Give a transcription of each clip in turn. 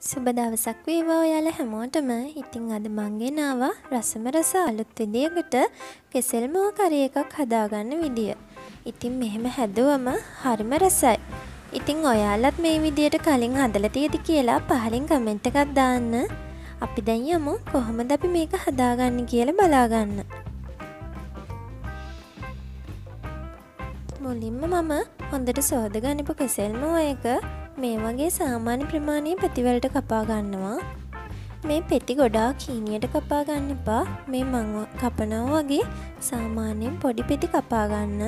සුබ දවසක් වේවා ඔයාලා හැමෝටම ඉතිං අද මංගෙනවා රසම රස අලුත් විදියකට කෙසෙල් මුව කරි එකක් හදාගන්න විදිය. ඉතින් මෙහෙම හැදුවම හරිම රසයි. ඉතිං ඔයාලත් මේ විදියට කලින් හදලා තියෙදි කියලා පහලින් කමෙන්ට් එකක් දාන්න. අපි දැන් යමු කොහොමද අපි මේක හදාගන්නේ කියලා බලාගන්න. මුලින්ම මම හොඳට සෝද ගනිපු කෙසෙල් මුව එක මේ වගේ සාමාන්‍ය ප්‍රමාණය පැතිවලට කපා ගන්නවා. මේ පෙති ගොඩා කීනියට කපා ගන්න එපා. මේ මං කපනව වගේ සාමාන්‍යයෙන් පොඩි පෙති කපා ගන්න.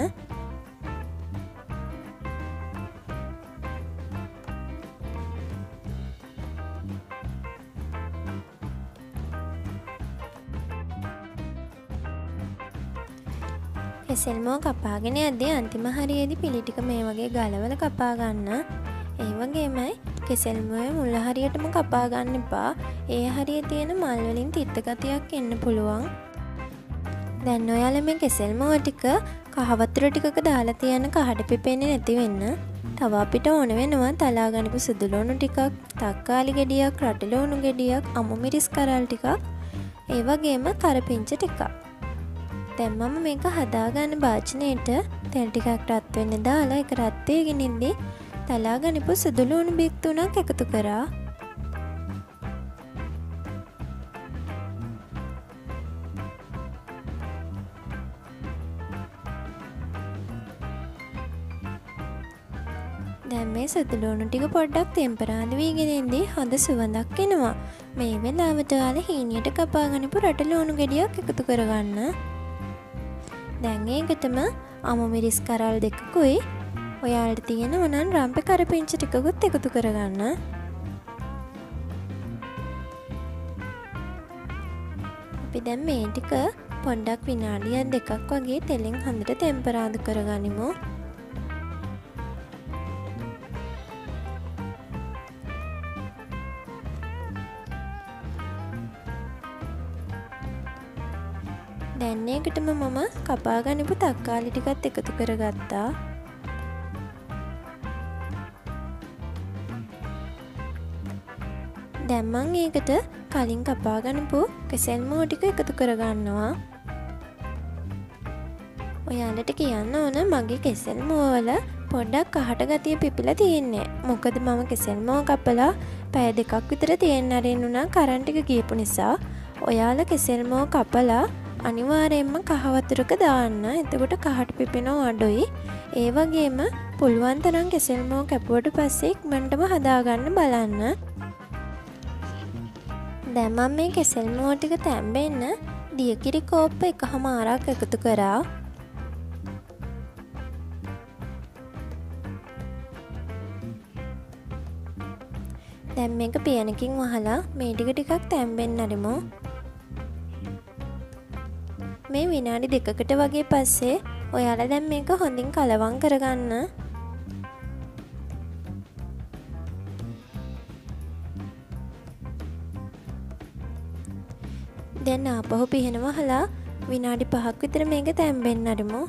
කෙසෙල්මෝ කපාගෙන යද්දී අන්තිම හරියේදී පිළි ටික මේ වගේ ගලවල කපා ගන්න. ඒ වගේමයි කෙසෙල්මය මුල්ල හරියටම කපා ගන්න එපා. ඒ හරිය තියෙන මල්වලින් තිත්ත ගතියක් එන්න පුළුවන්. දැන් ඔයාල මේ කෙසෙල්මව ටික කහවතුර ටිකක දාලා තියන්න කහට පිපෙන්නේ නැති වෙන්න. තව අපිට ඕන වෙනවා තලාගනිපු සුදුලෝනු ටිකක් තක්කාලි ගෙඩියක් රටලෝනු ගෙඩියක් අමුමිරිස් කරල් ටිකක් ඒ වගේම කරපිංච ටිකක්. දැන් මම මේක හදාගන්න භාජනයට තෙල් ටිකක් රත් වෙන්න දාලා එක රත් වෙගෙන ඉද්දි තලා ගනිපු සුදුලූුණු බික් තුනක් එකතු කරා. දැන් මේ සතුලුණු ටික පොඩ්ඩක් තෙම්පරාද වීගෙනෙන්දී හොඳ සුවඳක් එනවා. මේ වෙලාවට යාල හීනියට කපාගනිපු රටලෝණු ගෙඩියක් එකතු කරගන්න දැන් ඒකටම අමමිරිස් කරල් දෙකකුයි ඔයාලට තියෙන වනන් රම්ප කරපිංච ටිකකුත් එකතු කරගන්න. අපි දැම් මේ ටික පොන්ඩක් විනාඩියක් දෙකක් වගේ තෙලින් හඳට තෙම්පරාදු කරගනිමු. දැන්නේකටම මම කපාගනිපු තක්කාලි ටිකත් එකතු කරගත්තා. දැම්මං ඒකට කලින් කපාගනපු කෙසෙල් මෝටික එකතු කරගන්නවා ඔයාලට කියන්න ඕන මගේ කෙසෙල් මෝවල පොඩ්ඩක් කහට ගතිය පිපිල තියෙන්නේ. මොකද මම කෙසෙල් මෝ කපලා පැය දෙකක් විතර තියෙන් අරෙන්නුනා කරන්ටික ගියපු නිසා ඔයාල කෙසෙල් මෝ කපලා අනිවාරයෙන්ම කහවතුරක දාන්න. එතකොට කහට පිපෙනෝ අඩුයි. ඒ වගේම පුළුවන් තරම් කෙසෙල්මෝ කැපුවට පස්සේ ඉක්මනටම හදාගන්න බලන්න. දැමම් මේ කෙසෙල් මෝටික තැම්බෙන්න දියකිරි කෝප්ප එක හමාරක් එකතු කරා. දැම් මේක පියනකින් වහලා මේටික ටිකක් තැම්බෙන් අරිමු. මේ විනාඩි දෙකකට වගේ පස්සේ ඔයාලා දැම් මේක හොඳින් කලවං කරගන්න. දැන් ආපහු පිහෙනවහලා විනාඩි පහක් විතර මේක තැම්බෙන් අරමු.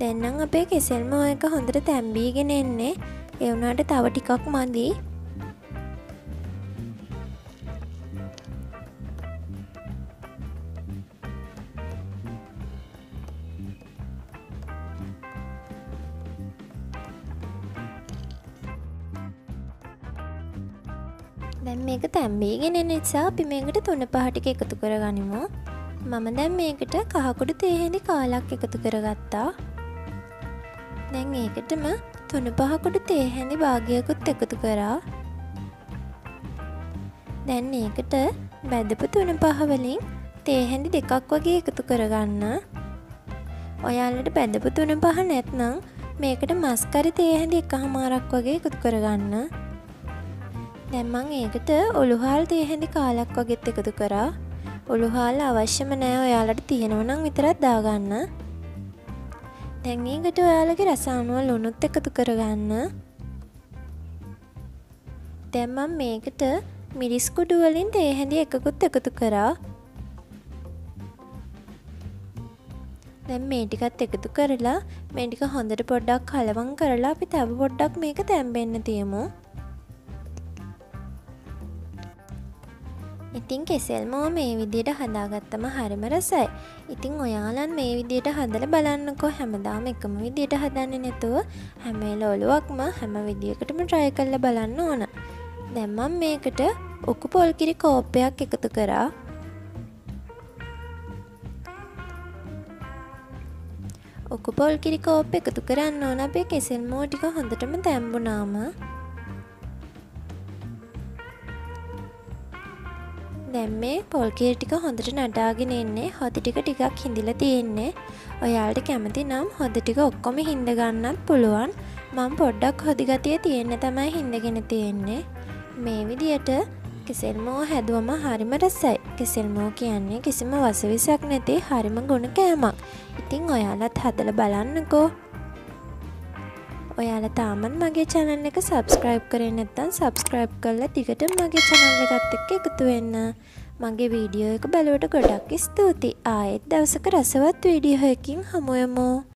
දැන්නම් අපේ කෙසෙල්ම එක හොඳට තැම්බීගෙන එන්නේ. එවුනාට තව ටිකක් මදී. දැන් මේක තැම්බීගෙන නිසා අපි මේකට තුන පහටික එකතු කරගනිමු. මම දැන් මේකට කහකුඩු තේහෙදි කාලක් එකතු කරගත්තා. දැන් ඒකටම තුන පහකුඩු තේහැඳි භාගයකුත් එකතු කරා. දැන් ඒකට බැදපු තුන පහවලින් තේහැඳි දෙකක් වගේ එකතු කරගන්න. ඔයාලට බැඳපු තුන පහ නැත්නම් මේකට මස්කරි තේහැඳි එක හමාරක් වගේ එකතු කරගන්න. දැම්මං ඒකට ඔළුහාල් දේහැඳි කාලක් වගෙත් එකතු කරා. ඔළුහාල් අවශ්‍යම නෑ ඔයාලට තියෙනවනම් විතරත් දාගන්න. දැන්ඒකට ඔයාලගේ රසානුවල් ලුණුත් එකතු කරගන්න. දැම්මම් මේකට මිරිස්කුඩුවලින් දේහැඳි එකකුත් එකතු කරා. දැම් මේ ටිකත් එකතු කරලා මේටික හොඳට පොඩ්ඩක් කලවන් කරලා අපි තැබ පොඩ්ඩක් මේක තැම්බෙන්න තියමු. ඉතින් කෙසෙල් මුව මේ විදියට හදාගත්තම හරිම රසයි. ඉතින් ඔයාලන් මේ විදියට හදල බලන්නකෝ හැමදාම එකම විදියට හදන්නේ නැතුව හැම එළවලුවක්ම හැම විදියකටම ට්‍රයි කරලා බලන්න ඕන. දැන් මම මේකට උකු පොල්කිරි කෝප්පයක් එකතු කරා. උකු පොල්කිරි කෝප්ප එකතු කරන්න ඕන අපේ කෙසෙල් මුව ටික හොඳටම තැම්බුනාම දැන් මේ පොල්කිරි ටික හොඳට නටාගෙන එන්නේ හොදි ටික ටිකක් හිඳිලා තියෙන්නේ. ඔයාලට කැමති නම් හොද ටික ඔක්කොම හිඳ ගන්නත් පුළුවන්. මම පොඩ්ඩක් හොදි ගතිය තියෙන්න තමයි හිඳගෙන තියෙන්නේ. මේ විදියට කෙසෙල් මුව හැදුවම හරිම රසයි. කෙසෙල් මුව කියන්නේ කිසිම වසවිසක් නැති හරිම ගුණ කෑමක්. ඉතින් ඔයාලත් හදලා බලන්නකෝ. ඔයාලා තාමත් මගේ channel එක subscribe කරේ නැත්නම් subscribe කරලා දිගටම මගේ channel එකත් එක්ක එකතු වෙන්න. මගේ වීඩියෝ එක බලුවට ගොඩක් ස්තුතියි. ආයෙත් දවසක රසවත් වීඩියෝ එකකින් හමු වෙමු.